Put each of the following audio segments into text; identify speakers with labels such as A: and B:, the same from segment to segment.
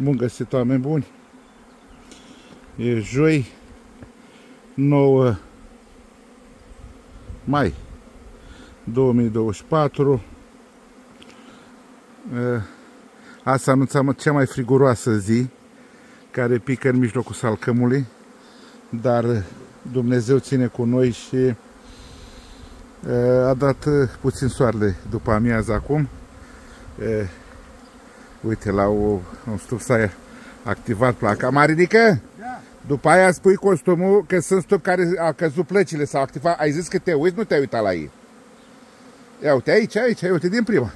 A: Bun găsit, oameni buni! E joi 9 mai 2024 Asta anunțam cea mai friguroasă zi care pică în mijlocul salcămului dar Dumnezeu ține cu noi și a dat puțin soarele după amiază acum Uite, la o, un stup s-a activat placa. Mă ridică? Da. După aia spui costumul că sunt stup care a căzut plăcile, s-au activat. Ai zis că te uiți, nu te-ai uitat la ei. Ia uite, aici, aici, ia uite, din prima.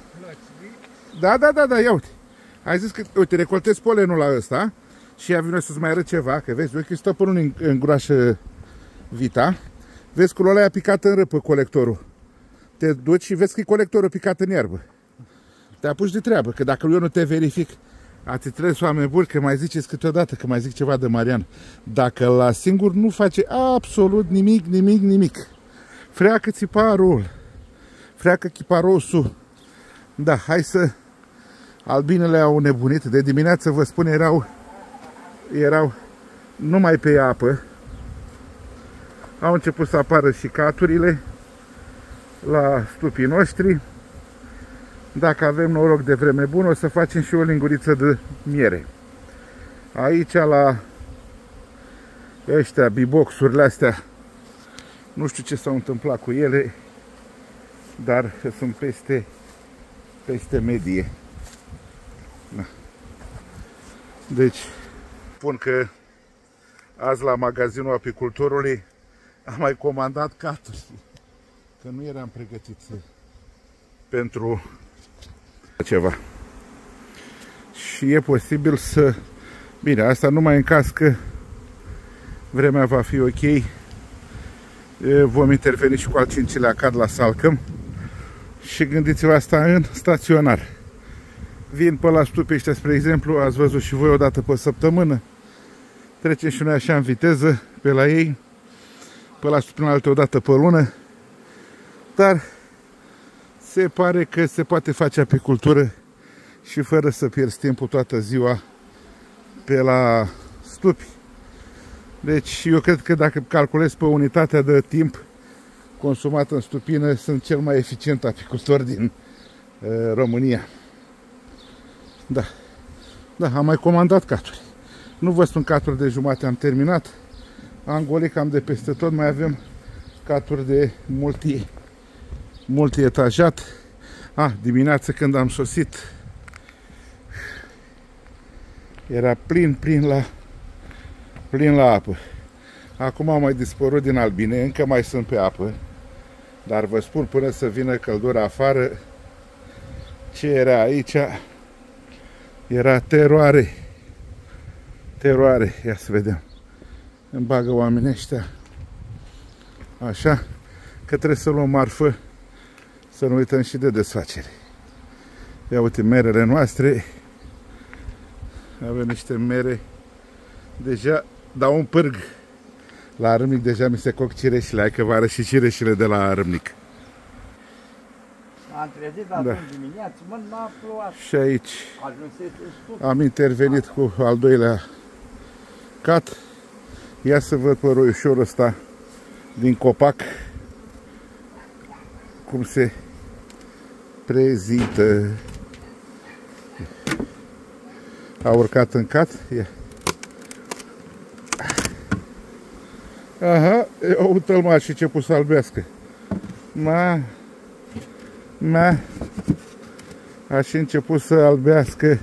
A: Da, da, da, da, ia uite. Ai zis că, uite, recoltezi polenul la ăsta și ia vină să-ți mai arăt ceva, că vezi, uite că stăpânul în, în groașă vita. Vezi culoarea aia picat în răpă colectorul. Te duci și vezi că e colectorul picat în iarbă te apuci de treabă, că dacă eu nu te verific, ați trebuie oameni buni că mai ziceți câteodată că mai zic ceva de Marian. Dacă la singur nu face absolut nimic, nimic, nimic. Freacă țiparul. Freacă chiparosul. Da, hai să... Albinele au nebunit. De dimineață, vă spun, erau... Erau numai pe apă. Au început să apară și caturile la stupii noștri. Dacă avem noroc de vreme bună, o să facem și o linguriță de miere. Aici la ăștia, biboxurile astea, nu știu ce s-a întâmplat cu ele, dar sunt peste, peste medie. Da. Deci, spun că azi la magazinul apicultorului am mai comandat caturi, că nu eram pregătit pentru ceva. Și e posibil să... Bine, asta numai în caz că vremea va fi ok. Vom interveni și cu al cincilea cad la Salcăm. Și gândiți-vă asta în staționar. Vin pe la stupe ăștia, spre exemplu, ați văzut și voi o dată pe săptămână. Trecem și noi așa în viteză pe la ei. Pe la stupe alte o dată pe lună. Dar se pare că se poate face apicultură și fără să pierzi timpul toată ziua pe la stupi. Deci eu cred că dacă calculez pe unitatea de timp consumat în stupină, sunt cel mai eficient apicultor din uh, România. Da. Da, am mai comandat caturi. Nu vă spun caturi de jumate, am terminat. Am golit cam de peste tot, mai avem caturi de multi multi-etajat. Ah, dimineața când am sosit era plin, plin la plin la apă. Acum am mai dispărut din albine, încă mai sunt pe apă. Dar vă spun, până să vină căldura afară, ce era aici, era teroare. Teroare, ia să vedem. Îmi bagă oamenii ăștia. Așa, că trebuie să luăm marfă să nu uităm și de desfacere. Ia uite merele noastre. Avem niște mere. Deja dau un pârg. La râmnic deja mi se coc cireșile. Hai că vă și cireșile de la râmnic.
B: Am trezit la da. dimineață, mă, n-a plouat.
A: Și aici am intervenit cu al doilea cat. Ia să văd păruișorul ăsta din copac cum se prezintă. A urcat în cat. Ia. Aha, uite-l mă, și ce să albească. Ma, ma, aș și început să albească.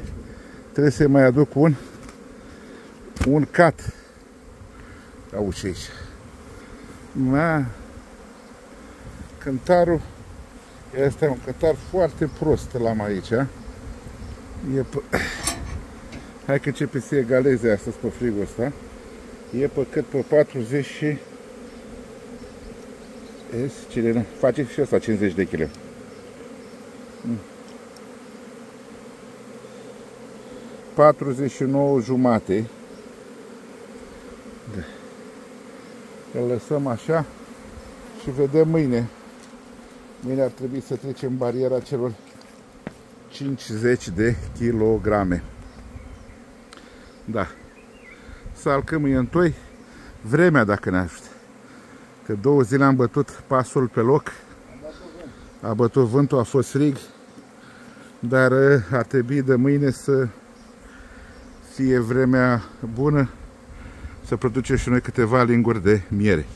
A: Trebuie să mai aduc un, un cat. Auzi aici. Ma, cântarul Asta e un cătar foarte prost la aici. E pe... Hai că începe să egaleze astăzi pe frigul ăsta. E pe cât pe 40 și... Es, cine face și asta 50 de kg. Mm. 49 jumate. Da. Îl lăsăm așa și vedem mâine Mâine ar trebui să trecem bariera celor 50 de kilograme. Da. Salcăm e întoi. Vremea dacă ne ajută. Că două zile am bătut pasul pe loc. A bătut vântul, a fost frig. Dar uh, ar trebui de mâine să fie vremea bună să producem și noi câteva linguri de miere.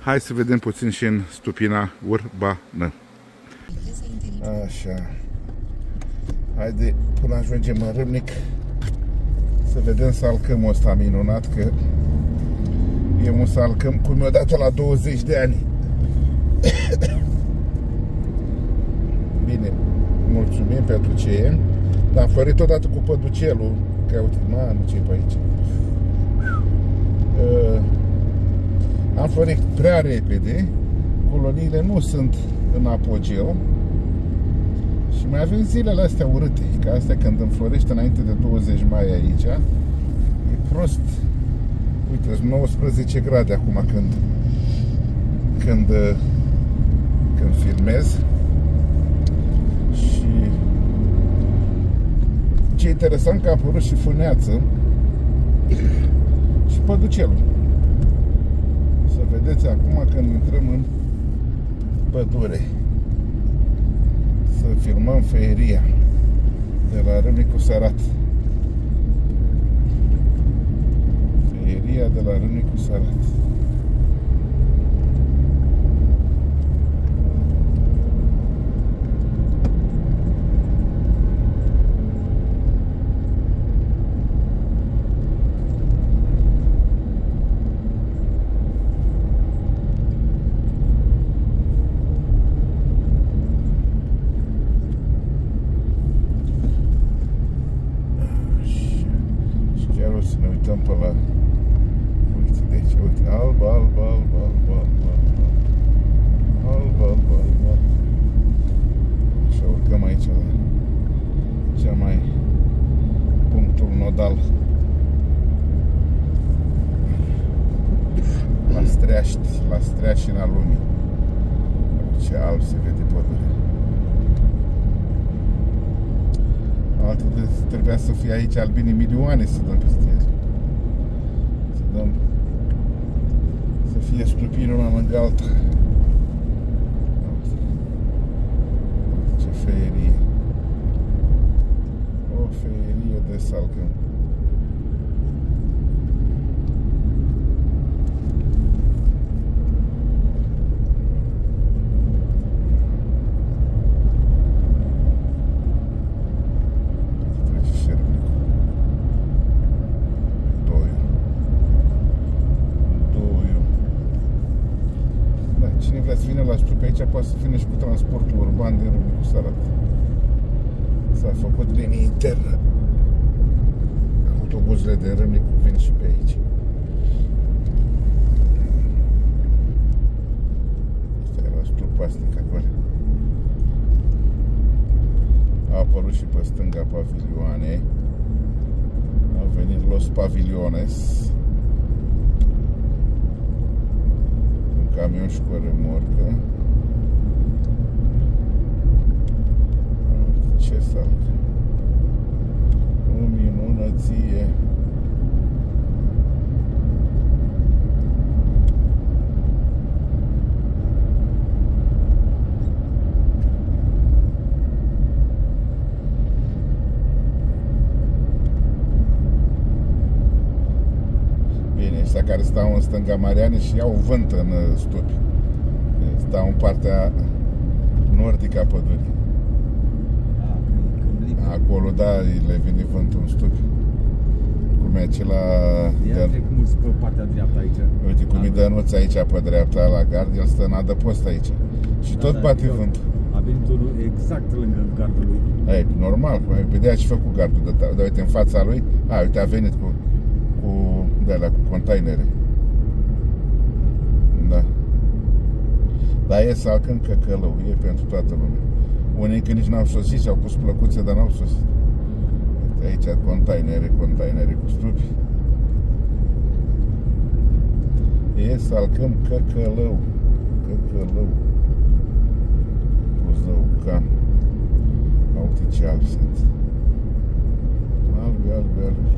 A: Hai să vedem puțin și în stupina urbană. Așa. Haide, până ajungem în Râmnic, să vedem salcămul ăsta minunat, că e un salcăm cum mi-a dat la 20 de ani. Bine, mulțumim pentru ce e. Dar am florit odată cu păducelul, că uite, mamă, ce pe aici. Uh, am florit prea repede, coloniile nu sunt în apogeu, și mai avem zilele astea urâte, ca astea când înflorește înainte de 20 mai aici, e prost. Uite, sunt 19 grade acum când, când, când filmez. Și ce interesant că a apărut și fâneață și păducelul. Să vedeți acum când intrăm în pădure să filmăm feria de la Râmnicu Sărat. Feria de la Râmnicu Sărat. Aici albine milioane să dăm peste el. Să dăm să fie stupinul una lângă alta. Ce ferie. O ferie de salcăm. aici poate să vină și cu transportul urban din Râmnicu Sarat. S-a făcut linie internă. Autobuzele de Râmnicu vin și pe aici. Asta era stupastic acolo. A apărut și pe stânga pavilioane. Au venit Los Paviliones. Un camion și cu o remorcă. ce să O minunăție. Bine, ăștia care stau în stânga Mariane și iau vânt în uh, stupi. Stau în partea nordică a pădurii. Acolo, da, le vine vântul în stup. Cum e acela...
B: Ia trec mulți pe partea dreaptă aici.
A: Uite cum e Dănuț aici pe dreapta la gard, el stă în adăpost aici. Și da, tot da, bate vântul.
B: A venit unul exact lângă gardul lui.
A: Ei, normal, vedea ce făcut gardul de tare. Dar uite, în fața lui, a, uite, a venit cu, cu de la cu containere. Da. Dar e salcând căcălău, e pentru toată lumea. Unii că nici n-au sosit și au pus plăcuțe, dar n-au sosit. Aici containere, containere cu stupi. E salcăm căcălău. Căcălău. Buzău, cam. Uite ce albi sunt. Albi, albi, albi.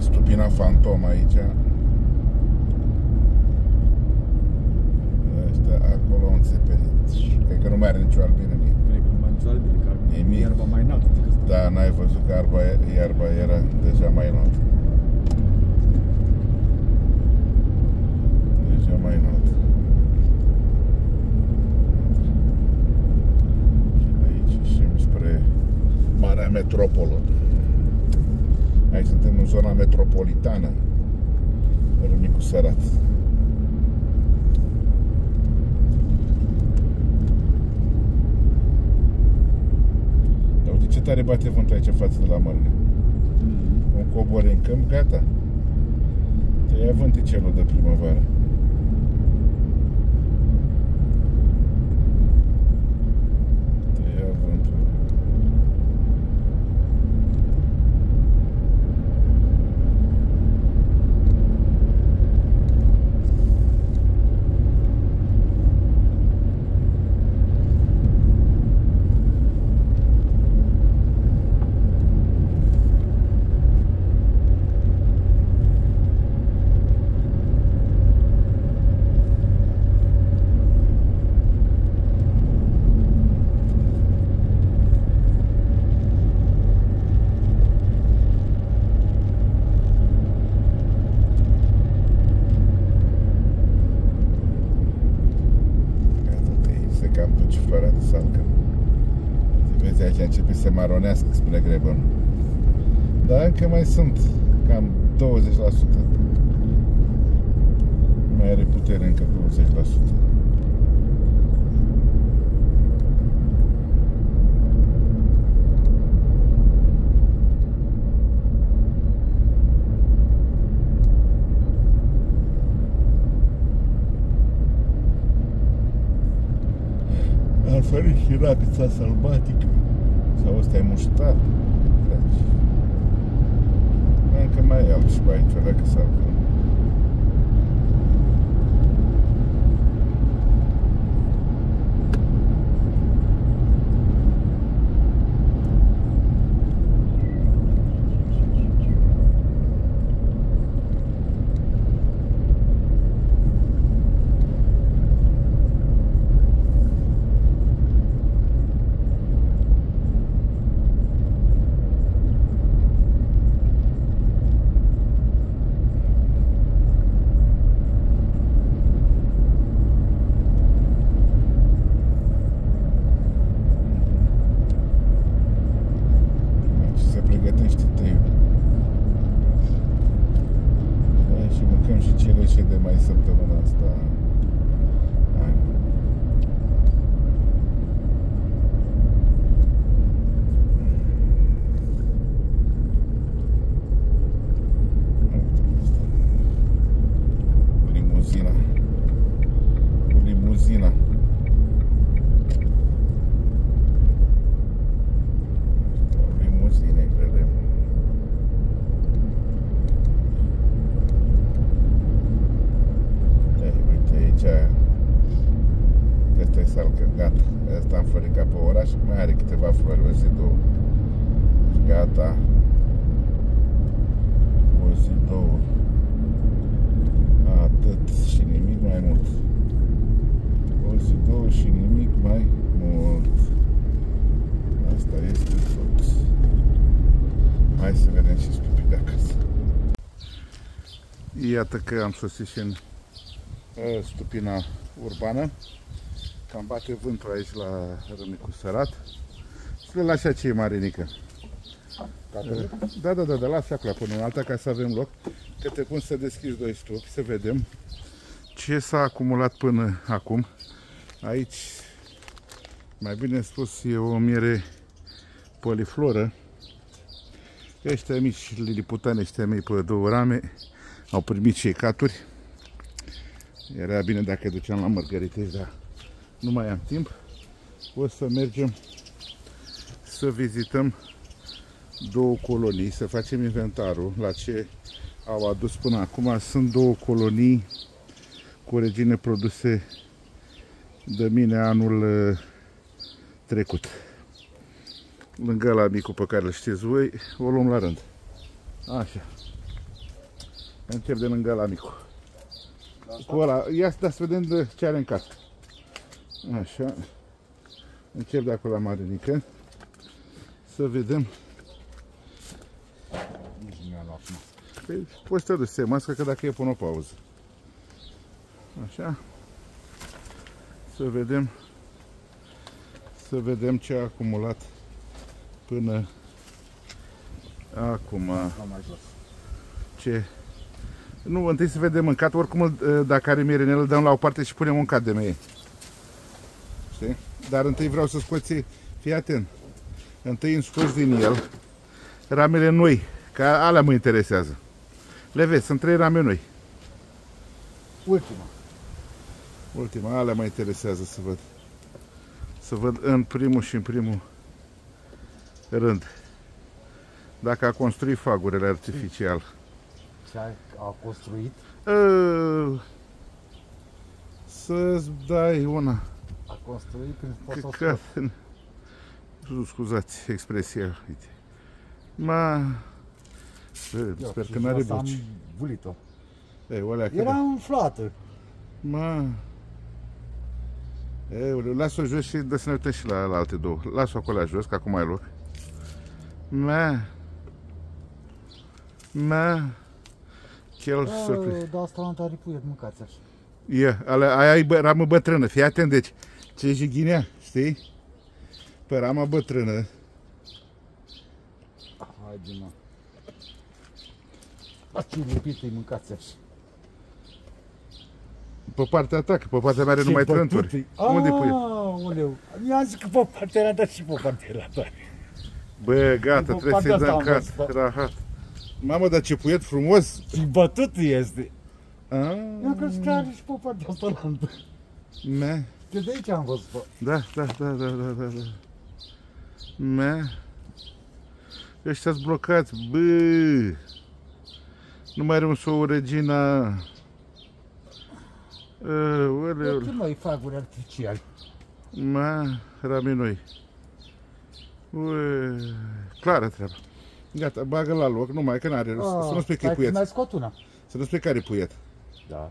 A: stupina fantom aici. Ăștia acolo un țeperit. Cred că nu mai are nicio albină în ei.
B: Cred că mai nicio albine, că
A: E mic.
B: iarba mai înaltă decât asta.
A: Da, n-ai văzut că iarba, iarba era deja mai înaltă. Deja mai înaltă. Și de aici ieșim spre Marea Metropolă. Aici suntem în zona metropolitană. Râmnicu Sărat. Dar uite ce tare bate vântul aici față de la mărgă.
B: Mm.
A: Un cobori în câmp, gata. Te ia vânticelul de primăvară. Te ia vântul. Gata, te se cam duce floarea de salcă. Vezi, aici începe să maronească spre grebă. Dar încă mai sunt cam 20%. Mai are putere încă 20%. Ar fi și rapița sălbatică. Sau ăsta e muștar. Dragi. Încă mai e alt și pe aici, dacă salcă. Și se pregătește teiul. Da, și mâncăm și cireșe de mai săptămâna asta. Hai. Limuzina. Cu limuzina. Limuzine, credem. Ei, uite aici Asta e salcă, gata Asta am făricat pe oraș Mai are câteva flori, o zi, două Deci gata O zi, două Atât și nimic mai mult O zi, două și nimic mai mult Asta este tot. Hai să vedem și spipi de acasă. Iată că am sosit și în uh, stupina urbană. Cam bate vântul aici la Râmnicu Sărat. Să le lași aceea marinică. Da, da, da, da, lasă acolo până în alta ca să avem loc. Că te pun să deschizi doi stupi, să vedem ce s-a acumulat până acum. Aici, mai bine spus, e o miere polifloră. Ăștia mici liliputane, ăștia mei pe două rame, au primit cei caturi. Era bine dacă duceam la mărgăriteci, dar nu mai am timp. O să mergem să vizităm două colonii, să facem inventarul la ce au adus până acum. Sunt două colonii cu regine produse de mine anul uh, trecut. Lângă la micul pe care îl știți voi, o luăm la rând. Așa. Încep de lângă la micu. Cu ăla, ia să să vedem de ce are în casă. Așa. Încep de acolo la Marinică. Să vedem.
B: Nici nu mi-a luat masă.
A: Păi, poți să te duci să iei mască, că dacă e pun o pauză. Așa. Să vedem. Să vedem ce a acumulat până acum.
B: La mai jos.
A: Ce? Nu, întâi să vedem mâncat, oricum îl- dacă are miere în el, îl dăm la o parte și punem un cat de meie. Știi? Dar întâi vreau să scoți, fii atent, întâi îmi scoți din el ramele noi, că alea mă interesează. Le vezi, sunt trei rame noi.
B: Ultima.
A: Ultima, alea mă interesează să văd. Să văd în primul și în primul rând. Dacă a construit fagurile artificial.
B: Ce a, a construit,
A: Uh, Să-ți dai una.
B: A construit când poți să o
A: Căcat.
B: scoți.
A: Nu, Scuzați expresia, uite. Ma... Bă,
B: Eu,
A: Sper
B: și
A: că n-are
B: jos am
A: buci.
B: bulit-o.
A: Ei, o alea
B: Era
A: că
B: umflată.
A: Ma... Euleu, las-o jos și dă să ne uităm și la, la alte două. Las-o acolo la jos, că acum ai loc. Ma... Ma... Chel surprise.
B: Da, asta am tare puiet, mâncați așa.
A: E, alea, aia e bă, ramă bătrână, fii atent, deci, ce jighinea, știi? Pe rama bătrână,
B: Haide, mă. A, ce lipit îi mâncați așa.
A: pe partea ta, că pe partea mea are numai trânturi. Unde pui?
B: Aoleu, mi-am zis că pe partea era, dar și pe partea era tare.
A: Bă, gata,
B: După
A: trebuie
B: partea
A: să-i dăm
B: asta am
A: cat,
B: văzut, da.
A: rahat. Mamă, dar ce puiet frumos!
B: Și bătut este.
A: A,
B: Eu crezut că are și pe partea asta la altă.
A: Me,
B: Că de aici am văzut, bă.
A: da, da, da, da, da, da, da. Me. Ăștia-s blocați, bă! Nu mai are un sou regina. Aoleu.
B: Ce mai faguri artificiali?
A: Ma, rame noi. Ue, clară treaba. Gata, bagă la loc, numai că n-are rost. Să nu spui că e
B: Ah, Hai
A: puiet.
B: mai scot una.
A: Să nu spui că are puiet.
B: Da.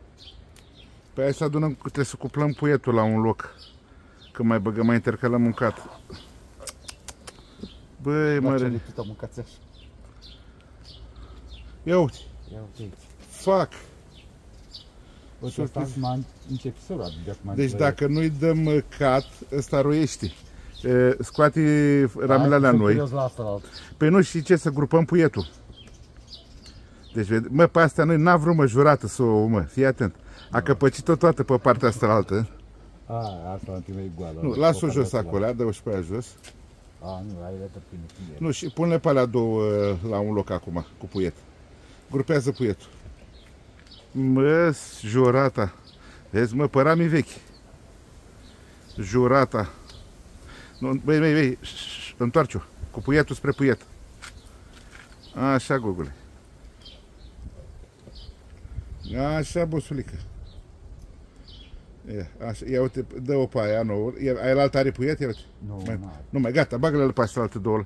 A: Pe aia să adunăm, trebuie să cuplăm puietul la un loc. Că mai băgăm, mai intercalăm un cat. Băi,
B: Dar ce
A: mare.
B: lipit am mâncați așa.
A: Ia uite,
B: Ia uite aici.
A: fac.
B: Uite, ăsta m-a început să roade de acum.
A: Deci dacă nu-i dăm uh, cat, ăsta roiește. E, Scoate ramele alea
B: Sunt
A: noi.
B: curios la asta la altă.
A: Păi nu știi ce, să grupăm puietul. Deci, vede- mă, pe astea noi n-a vrut mă jurată să o, mă, fii atent. A căpăcit-o toată pe partea asta la altă.
B: A, asta la tine e goală.
A: Nu, las-o jos acolo, dă-o și pe aia jos.
B: A, nu, ai de tine.
A: Nu, și pune pe alea două uh, la un loc acum, cu puiet. Grupează puietul. Mă, jurata. Vezi, mă, părami vechi. Jurata. Nu, băi, băi, băi, ș- ș- întoarce-o. Cu puietul spre puiet. Așa, Gogule. Așa, bosulică. Ia, așa, ia uite, dă-o pe aia nouă. Ia, aia la altă are puiet, ia uite.
B: Nu,
A: Mai,
B: n-are.
A: nu mai, gata, bagă-le pe astea alte două.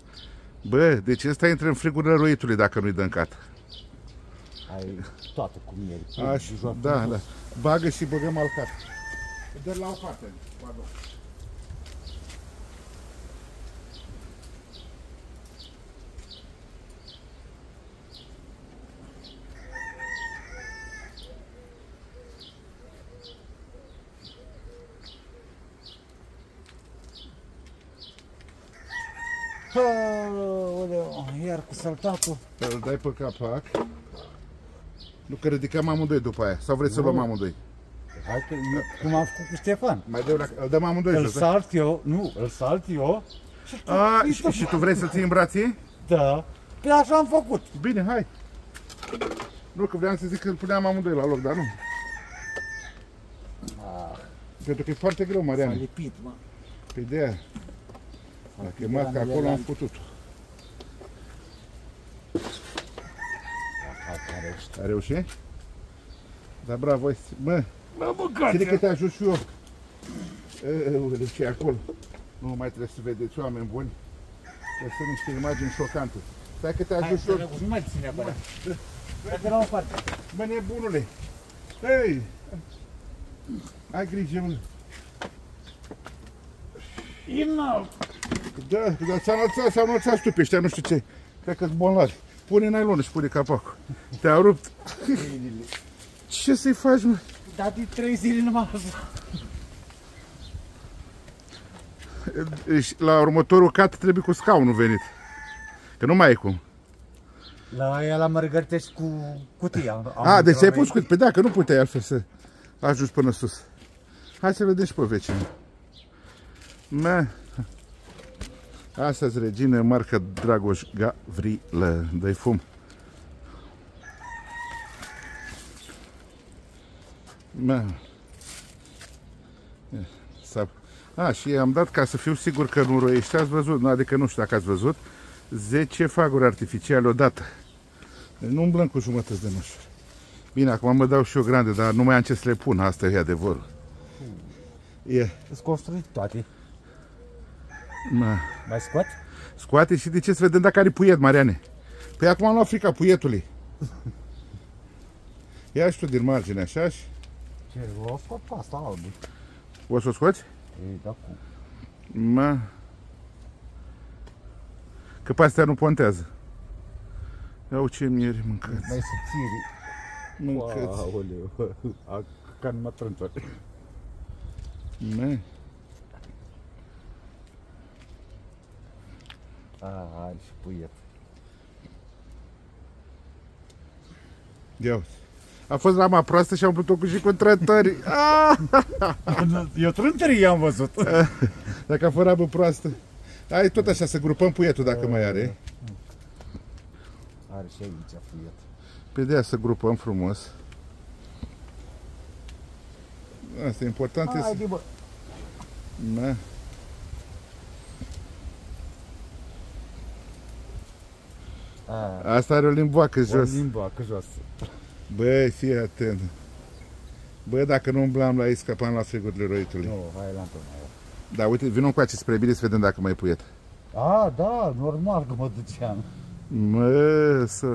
A: Bă, deci ăsta intră în frigurile roitului dacă nu-i dăm cat.
B: Ai toată cu mieri.
A: Așa,
B: Joacă
A: da,
B: în
A: da.
B: sus.
A: Bagă și băgăm al cat. Dă la o parte. pardon.
B: Aoleu, iar cu saltatul.
A: Îl dai pe capac. Nu că ridicăm amândoi după aia. Sau vreți să
B: Nu.
A: luăm amândoi?
B: Hai că, eu, cum am făcut cu Ștefan.
A: Mai dă îl dăm amândoi
B: Îl
A: jos. da?
B: salt eu, nu, îl salt eu. Și tu,
A: A,
B: uite,
A: și, și tu vrei să ții în brație?
B: Da. Pe așa am făcut.
A: Bine, hai. Nu, că vreau să zic că îl puneam amândoi la loc, dar nu.
B: Ah,
A: Pentru că e foarte greu,
B: s-a
A: Marian.
B: lipit, mă.
A: Pe de aia. Dacă e matca acolo, am putut. A reușit? Da, bravo, este. Mă,
B: Mă, mâncați!
A: ține că te ajut și eu. Eee, ce e acolo? Nu mai trebuie să vedeți, oameni buni. Că sunt niște imagini șocante. Stai că te
B: Hai,
A: ajut și eu.
B: nu mai ține acolo. De la o parte.
A: Bă, nebunule! Hei! Ai grijă, mă!
B: Inau!
A: Da, dar s-a înălțat, s-a înălțat tu pe ăștia, nu știu ce. Cred că-s bolnavi. Pune nailonul și pune capacul. Te-a rupt. Ce să-i faci, mă?
B: Dar de trei zile numai asta.
A: Și La următorul cat trebuie cu scaunul venit. Că nu mai e cum.
B: La aia la Mărgărteș cu cutia. Am
A: A, deci ai
B: întrebat-
A: pus cu... Pe da, că nu puteai altfel să ajungi până sus. Hai să vedem și pe vecini. Mă. Asta-s regină, marca Dragoș Gavrilă. Dă-i fum. Mă. Ia, S-a... A, și am dat ca să fiu sigur că nu roiește. Ați văzut, nu, adică nu știu dacă ați văzut, 10 faguri artificiale odată. Deci nu umblăm cu jumătăți de mășuri. Bine, acum mă dau și eu grande, dar nu mai am ce să le pun, asta e adevărul. E,
B: Sunt construit toate.
A: Na.
B: Mai scot?
A: Scoate și de ce să vedem dacă are puiet, Mariane. Păi acum am luat frica puietului. Ia și tu din margine, așa și
B: Ce? O scot pe asta albă.
A: o să o scoți?
B: Ei, da cum?
A: Mă. Că pe astea nu pontează. Iau ce mieri mâncați.
B: Mai subțiri.
A: Mâncați.
B: Aoleu. A, ca în mă trântori.
A: Mă.
B: A, are și puiet.
A: Ia uite. A fost rama proastă și am putut cu și cu trătări. Ah!
B: Eu trântorii i-am văzut.
A: Dacă a fost ramă proastă. Hai tot așa să grupăm puietul dacă mai are.
B: Are și aici puiet.
A: Pe de aia să grupăm frumos. Asta e important. e
B: Hai,
A: să...
B: de bă.
A: Na.
B: A,
A: Asta are o limboacă
B: o
A: jos.
B: limba, că jos.
A: Băi, fii atent. Bă, dacă nu umblam la ei, scăpam la frigurile roitului.
B: Nu, hai la întâlnire.
A: Da, uite, vină cu acest spre bine să vedem dacă mai e puiet.
B: A, da, normal că mă duceam.
A: Mă, să...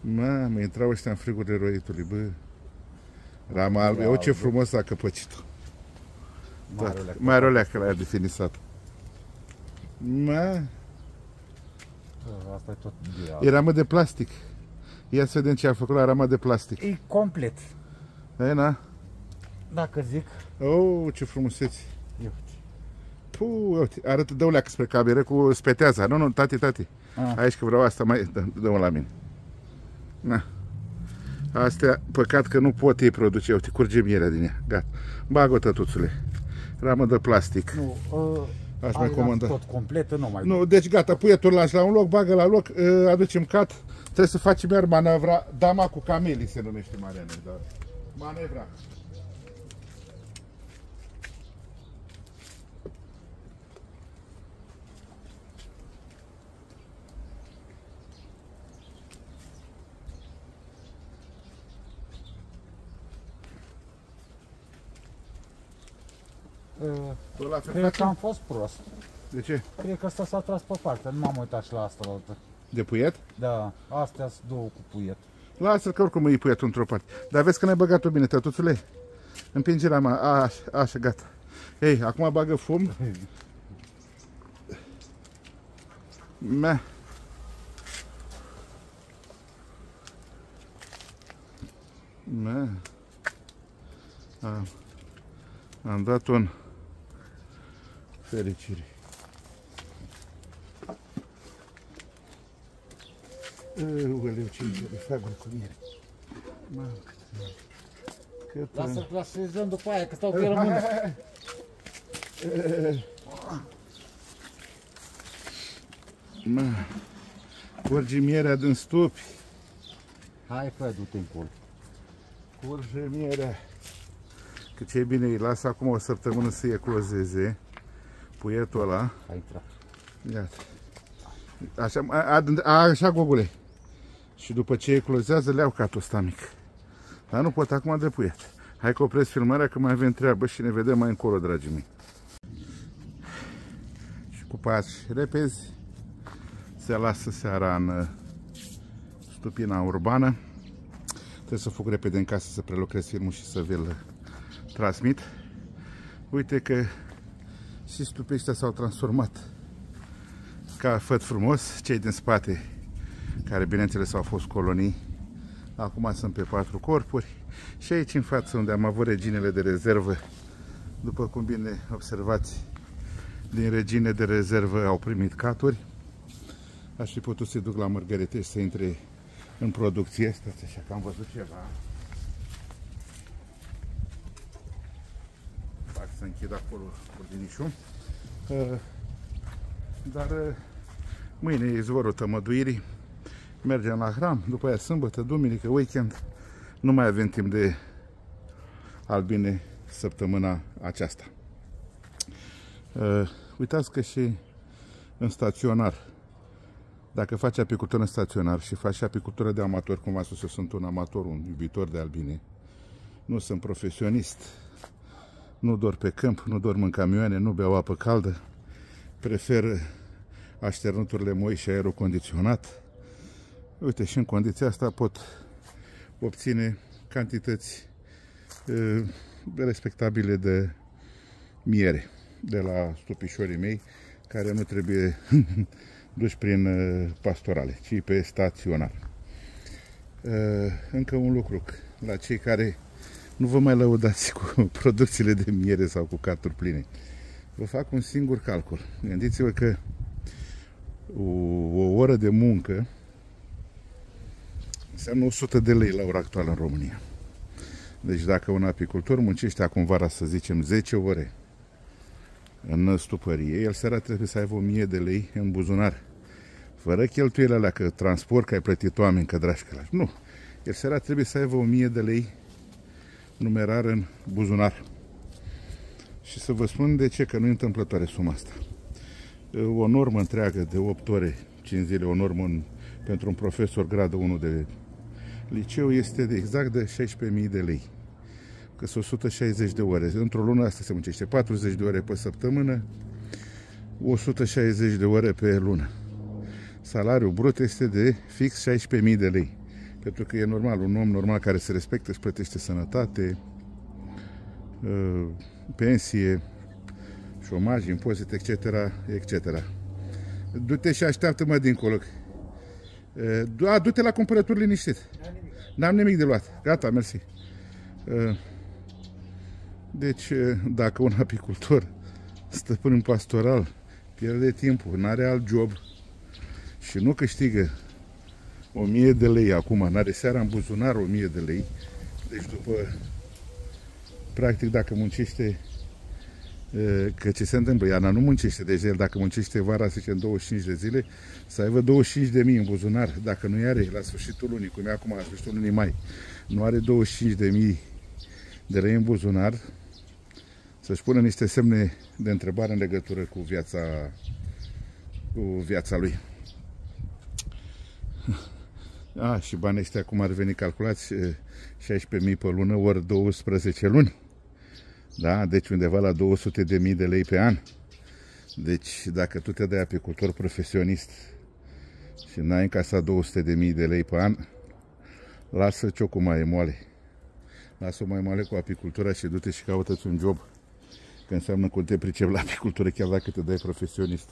A: Mă, mă intrau ăștia în frigurile roitului, bă. Rama albă, eu ce frumos a căpăcit-o. Da,
B: Marele.
A: mai are o leacă la ea de finisat. Mă,
B: Asta e tot de
A: e ramă de plastic. Ia să vedem ce a făcut la rama de plastic.
B: E complet.
A: E, na?
B: Dacă zic,
A: Oh, ce frumusețe.
B: eu.
A: Puh, uite, arată, dă-o leacă spre cameră cu speteaza. Nu, nu, tati, tati.
B: Ah.
A: Aici că vreau asta, mai dă, dă la mine. Na. Astea, păcat că nu pot ei produce. Uite, curge mierea din ea. Gata. Bag-o, tătuțule. Ramă de plastic.
B: Nu, uh,
A: Aș mai
B: ai
A: comanda.
B: tot completă, nu mai
A: Nu, deci gata, puietul lași la un loc, bagă la loc, uh, aducem cat. Trebuie să facem iar manevra. Dama cu camelii se numește Mariana. Dar manevra.
B: Uh,
A: Tot la fel
B: cred că
A: facem?
B: am fost prost.
A: De ce?
B: Cred că asta s-a tras pe parte, nu m-am uitat și la asta la altă.
A: De puiet?
B: Da, astea sunt două cu puiet.
A: Lasă-l că oricum îi puietul într-o parte. Dar vezi că ne-ai băgat-o bine, tătuțule? Împinge rama. A, așa, așa, gata. Ei, acum bagă fum. Meh. Meh. Am, am dat un fericire. Ueleu, ce de fraguri cu miere. Mamă, cât
B: Lasă-l că așezăm după aia, că stau cu el mână.
A: Mă, curge mierea din stupi.
B: Hai, fă, du-te în cur.
A: Curge mierea. Că ce bine îi lasă acum o săptămână să eclozeze puietul ăla.
B: Hai, intra.
A: Iată. Așa, a, a, a, așa, gogule. Și după ce eclozează, le iau catul ăsta mic. Dar nu pot acum de puiet. Hai că opresc filmarea că mai avem treabă și ne vedem mai încolo, dragii mei. Și cu pași repezi se lasă seara în stupina urbană. Trebuie să fug repede în casă să prelucrez filmul și să vi-l transmit. Uite că și stupii ăștia s-au transformat ca făt frumos. Cei din spate, care bineînțeles au fost colonii, acum sunt pe patru corpuri. Și aici în față, unde am avut reginele de rezervă, după cum bine observați, din regine de rezervă au primit caturi. Aș fi putut să duc la Mărgăritești să intre în producție. Stați așa că am văzut ceva. Fac să închid acolo ordinișul. Uh, dar uh, mâine e izvorul tămăduirii. Mergem la hram, după aia sâmbătă, duminică, weekend. Nu mai avem timp de albine săptămâna aceasta. Uh, uitați că și în staționar, dacă faci apicultură în staționar și faci apicultură de amator, cum v-am spus, eu sunt un amator, un iubitor de albine, nu sunt profesionist, nu dorm pe câmp, nu dorm în camioane, nu beau apă caldă, prefer așternuturile moi și aerul condiționat. Uite, și în condiția asta pot obține cantități uh, respectabile de miere de la stupișorii mei, care nu trebuie duși prin uh, pastorale, ci pe staționar. Uh, încă un lucru, la cei care nu vă mai lăudați cu producțiile de miere sau cu carturi pline. Vă fac un singur calcul. Gândiți-vă că o, o oră de muncă înseamnă 100 de lei la ora actuală în România. Deci dacă un apicultor muncește acum vara, să zicem, 10 ore în stupărie, el seara trebuie să aibă 1000 de lei în buzunar. Fără cheltuielile alea, că transport, că ai plătit oameni, că dragi călași. Nu. El seara trebuie să aibă 1000 de lei numerar în buzunar. Și să vă spun de ce, că nu e întâmplătoare suma asta. O normă întreagă de 8 ore, 5 zile, o normă în, pentru un profesor gradă 1 de liceu este de exact de 16.000 de lei. Că sunt 160 de ore. Într-o lună asta se muncește 40 de ore pe săptămână, 160 de ore pe lună. Salariul brut este de fix 16.000 de lei. Pentru că e normal, un om normal care se respectă își plătește sănătate, uh, pensie, șomaj, impozite, etc., etc. Du-te și așteaptă-mă dincolo. Uh, du-te la cumpărături liniștit. N-am nimic de luat. Gata, mersi. Uh, deci, dacă un apicultor stăpân în pastoral pierde timpul, nu are alt job și nu câștigă 1000 de lei acum, n-are seara în buzunar 1000 de lei, deci după, practic dacă muncește, că ce se întâmplă, Iana nu muncește, deci el dacă muncește vara, să zicem 25 de zile, să aibă 25 de mii în buzunar, dacă nu are. La sfârșitul lunii, cum e acum la sfârșitul lunii mai, nu are 25 de mii de lei în buzunar, să-și pună niște semne de întrebare în legătură cu viața, cu viața lui. A, și banii ăștia cum ar veni calculați 16.000 pe lună ori 12 luni. Da? Deci undeva la 200.000 de lei pe an. Deci dacă tu te dai apicultor profesionist și n-ai încasat 200.000 de lei pe an, lasă ciocul mai moale. Lasă-o mai moale cu apicultura și du-te și caută-ți un job. Că înseamnă că te pricep la apicultură chiar dacă te dai profesionist.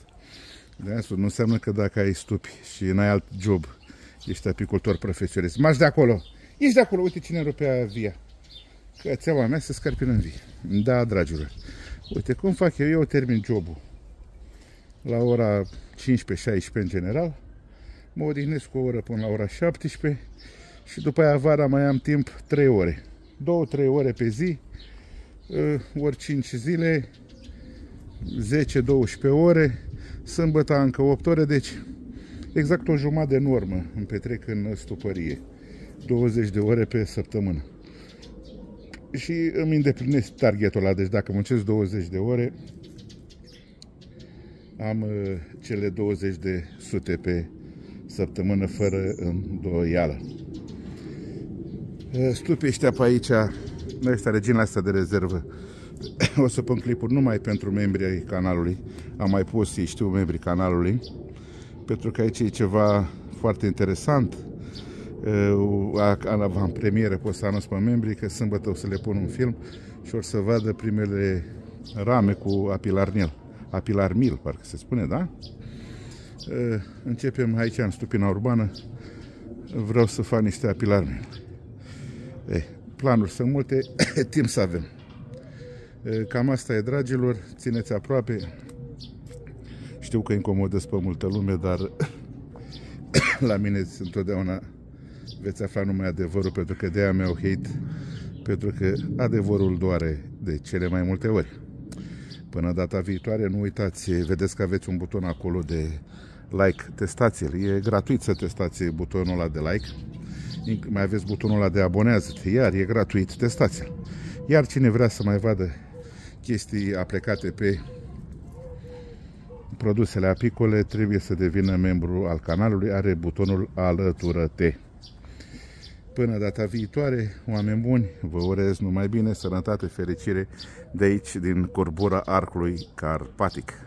A: De asta nu înseamnă că dacă ai stupi și n-ai alt job Ești apicultor profesionist. Marș de acolo. Ești de acolo. Uite cine rupea via. Cățeaua mea se scarpină în vie. Da, dragilor. Uite cum fac eu. Eu termin jobul la ora 15-16 în general. Mă odihnesc cu o oră până la ora 17 și după aia vara mai am timp 3 ore. 2-3 ore pe zi, ă, ori 5 zile, 10-12 ore, sâmbătă încă 8 ore, deci exact o jumătate de normă îmi petrec în stupărie. 20 de ore pe săptămână. Și îmi îndeplinesc targetul ăla, deci dacă muncesc 20 de ore, am uh, cele 20 de sute pe săptămână fără îndoială. Uh, stupii ăștia pe aici, ăștia regina asta de rezervă, o să pun clipuri numai pentru membrii ai canalului. Am mai pus, știu, membrii canalului pentru că aici e ceva foarte interesant. Am premieră pot să anunț pe membrii că sâmbătă o să le pun un film și o să vadă primele rame cu apilarnil. Apilarmil, parcă se spune, da? Începem aici în Stupina Urbană. Vreau să fac niște apilarmil. Ei, planuri sunt multe, timp să avem. Cam asta e, dragilor, țineți aproape. Știu că incomodez pe multă lume, dar la mine întotdeauna veți afla numai adevărul, pentru că de-aia mi-au hate, pentru că adevărul doare de cele mai multe ori. Până data viitoare, nu uitați, vedeți că aveți un buton acolo de like, testați-l. E gratuit să testați butonul ăla de like. Mai aveți butonul ăla de abonează iar e gratuit, testați-l. Iar cine vrea să mai vadă chestii aplicate pe produsele apicole, trebuie să devină membru al canalului, are butonul alătură-te. Până data viitoare, oameni buni, vă urez numai bine, sănătate, fericire de aici, din corbura arcului carpatic.